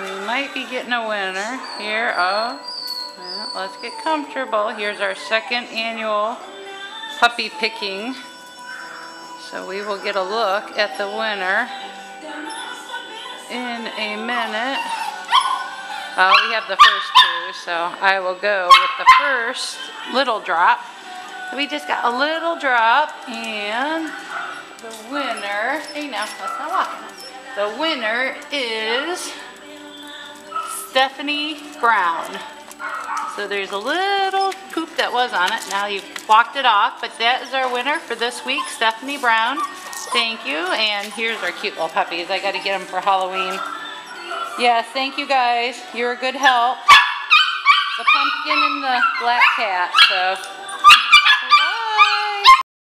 We might be getting a winner here. Oh, well, let's get comfortable. Here's our second annual puppy picking. So we will get a look at the winner in a minute. Oh, we have the first two, so I will go with the first little drop. We just got a little drop and the winner, hey now, let's not walk. The winner is Stephanie Brown. So there's a little poop that was on it. Now you've walked it off, but that is our winner for this week, Stephanie Brown. Thank you. And here's our cute little puppies. I got to get them for Halloween. Yes, thank you guys. You're a good help. The pumpkin and the black cat, so